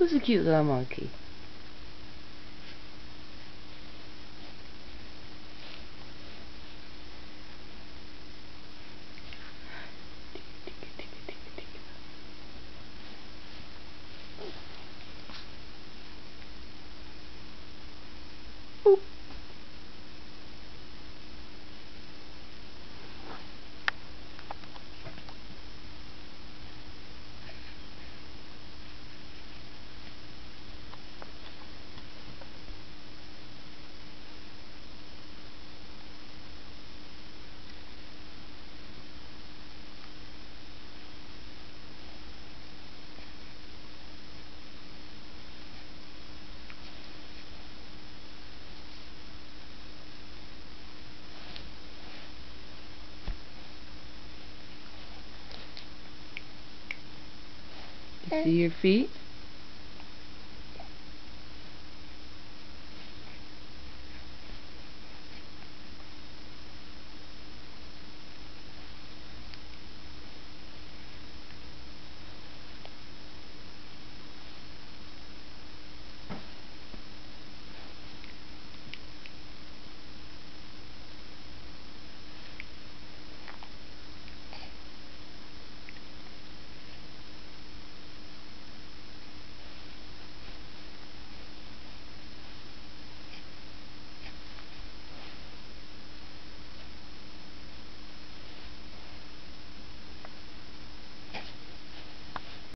Who's a cute little monkey? Oop. See your feet?